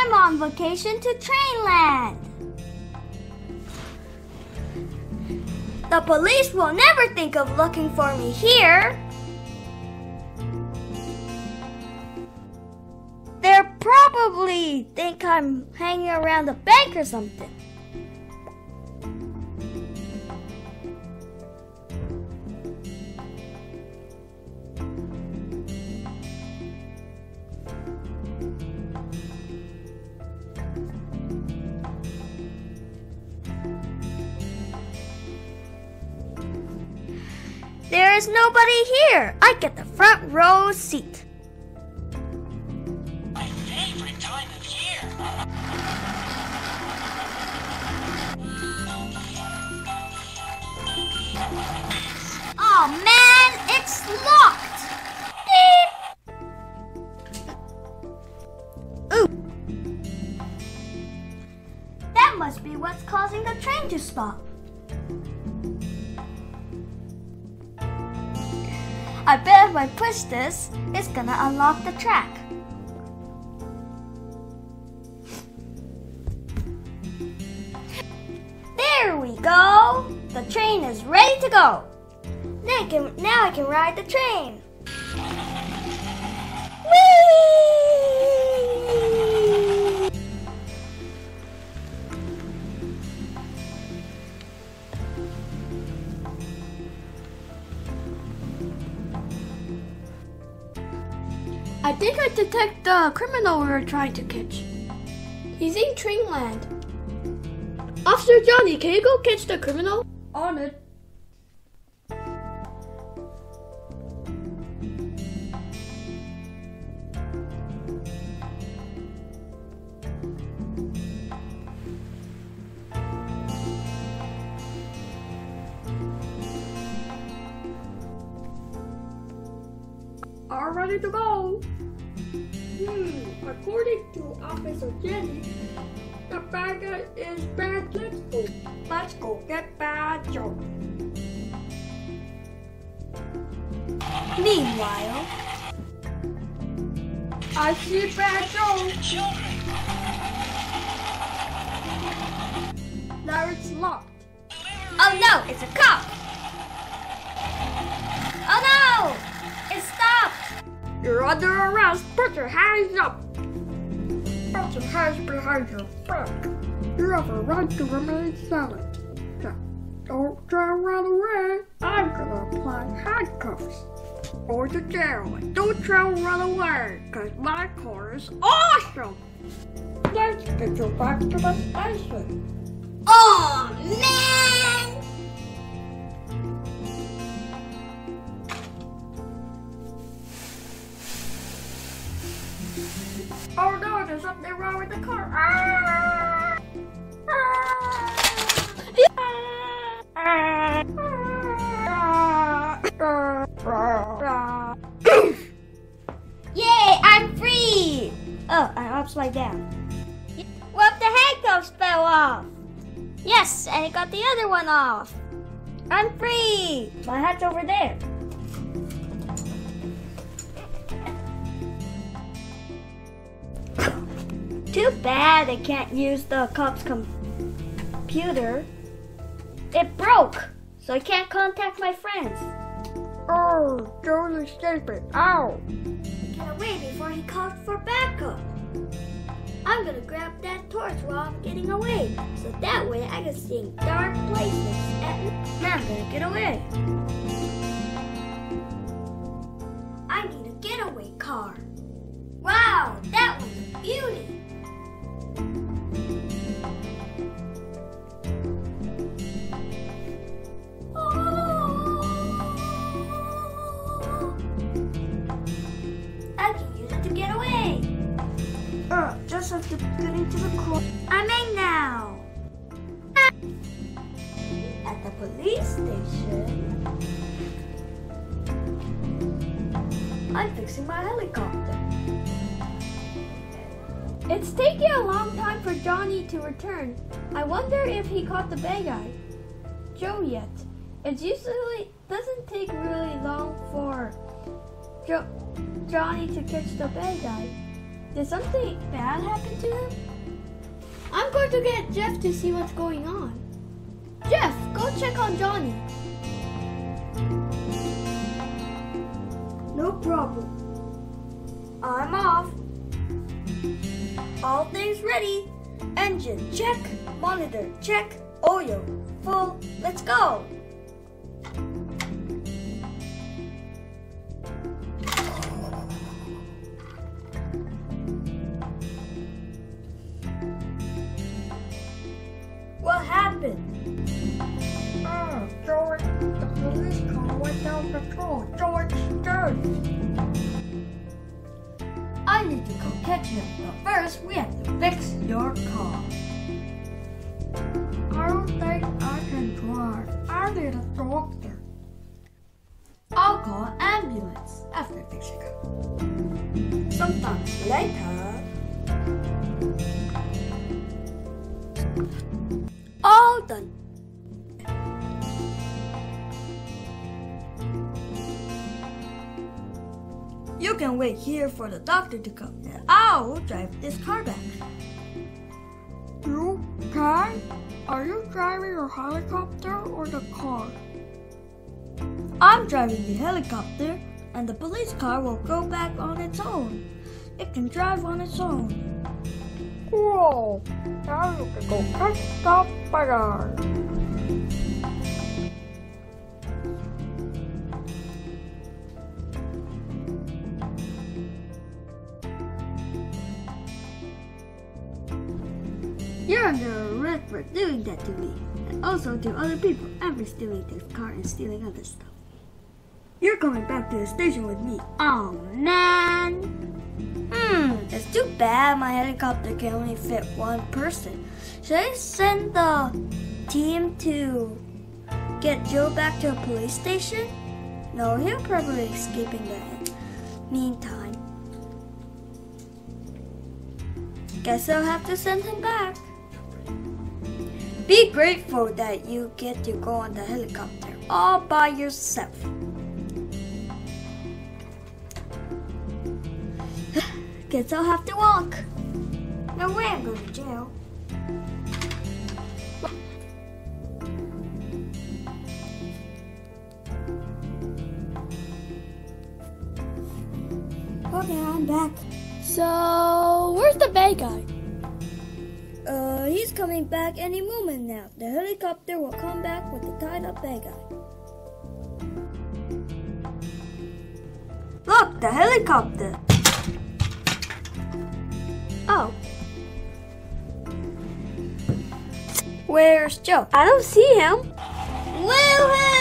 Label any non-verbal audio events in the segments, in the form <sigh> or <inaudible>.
I'm on vacation to Trainland. The police will never think of looking for me here. They'll probably think I'm hanging around the bank or something. There is nobody here. I get the front row seat. My favorite time of year. Oh man, it's locked. Beep. Ooh. That must be what's causing the train to stop. I bet if I push this, it's gonna unlock the track. There we go! The train is ready to go. Now I can, now I can ride the train. Detect the criminal we were trying to catch. He's in Trainland. Officer Johnny, can you go catch the criminal? On it. All ready to go. Hmm, according to Officer Jenny, the bad guy is bad. Let's go. Let's go get Bad Joe. Meanwhile, I see Bad. Children, Now it's locked. oh no, it's a cop! Under arrest. Put your hands up. Put your hands behind your back. You have a right to remain silent. Now, don't try to run away. I'm gonna apply handcuffs. Or to jail. Don't try to run away, cause my car is awesome. Let's get you back to the station. Oh man! Yes, and I got the other one off. I'm free! My hat's over there. Too bad I can't use the cop's com- computer. It broke, so I can't contact my friends. Oh, Joe's escaping. Ow! Get away before he calls for backup. I'm gonna grab that torch while I'm getting away, so that way I can see in dark places. And I'm gonna get away. I need a getaway car. Wow, that was a beauty. The car. I'm in now. At the police station, I'm fixing my helicopter. It's taking a long time for Johnny to return. I wonder if he caught the bad guy, Joe, yet. It usually doesn't take really long for jo- Johnny to catch the bad guy. Did something bad happen to him? I'm going to get Jeff to see what's going on. Jeff, go check on Johnny. No problem. I'm off. All things ready. Engine check. Monitor check. Oil full. Let's go. I need to go catch him, but first we have to fix your car. I don't think I can drive. I need a doctor. I'll call an ambulance after fixing it. Sometimes later. All done. You can wait here for the doctor to come, and I'll drive this car back. You can? Are you driving your helicopter or the car? I'm driving the helicopter, and the police car will go back on its own. It can drive on its own. Cool. Now you can go catch the bugger. You're under arrest for doing that to me, and also to other people, and for stealing this car and stealing other stuff. You're coming back to the station with me. Oh man. Hmm, it's too bad my helicopter can only fit one person. Should I send the team to get Joe back to a police station? No, he'll probably escape in the meantime. Guess I'll have to send him back. Be grateful that you get to go on the helicopter all by yourself. <gasps> Guess I'll have to walk. No way I'm going to jail. Okay, I'm back. So, where's the bad guy? Coming back any moment now. The helicopter will come back with the tied up bad guy. Look, the helicopter. Oh. Where's Joe? I don't see him. Woohoo!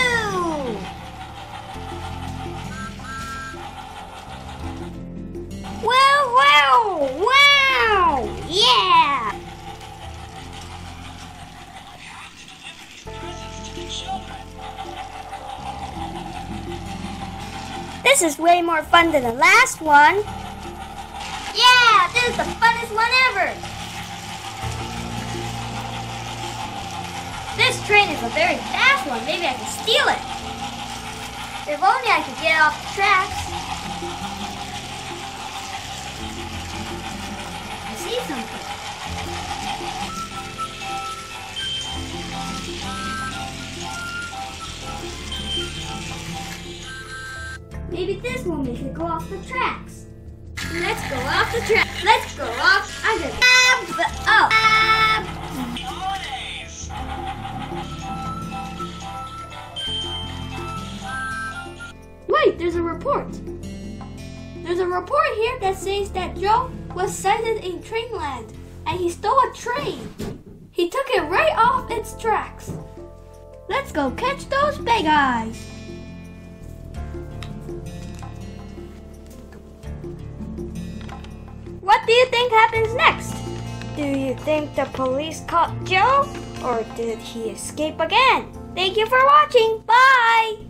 This is way more fun than the last one. Yeah, this is the funnest one ever. This train is a very fast one. Maybe I can steal it. If only I could get off the tracks. I see something. Maybe this will make it go off the tracks. Let's go off the track. Let's go off. I'm gonna. Oh. Holidays. Wait, there's a report. There's a report here that says that Joe was sighted in Trainland and he stole a train. He took it right off its tracks. Let's go catch those big eyes. Do you think happens next? Do you think the police caught Joe or did he escape again? Thank you for watching. Bye.